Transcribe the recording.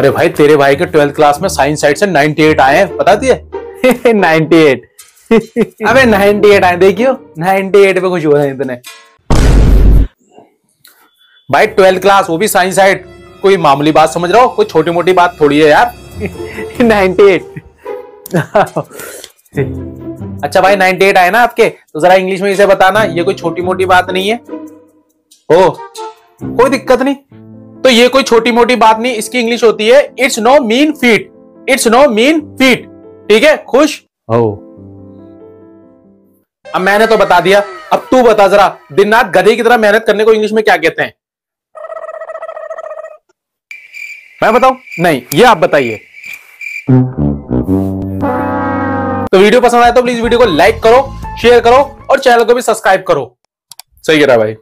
अरे भाई तेरे भाई के ट्वेल्थ क्लास में साइंस साइड से 98 आए हैं बता दिए? 98 अबे 98 आए देखियो 98 पे कुछ हुआ है इतने। भाई ट्वेल्थ क्लास वो भी साइंस साइड। कोई मामूली बात समझ रहा हो? कोई छोटी मोटी बात थोड़ी है यार। 98 अच्छा भाई 98 आए ना आपके तो जरा इंग्लिश में इसे बताना ये कोई छोटी मोटी बात नहीं है? ओ कोई दिक्कत नहीं। तो ये कोई छोटी मोटी बात नहीं इसकी इंग्लिश होती है it's no mean feat it's no mean feat ठीक है? खुश? हो अब मैंने तो बता दिया अब तू बता जरा दिन रात गधे की तरह मेहनत करने को इंग्लिश में क्या कहते हैं? मैं बताऊँ? नहीं ये आप बताइए। तो वीडियो पसंद आए तो प्लीज़ वीडियो को लाइक करो शेयर करो और चैनल को भी सब्सक्राइब करो। सही कह रहा भाई।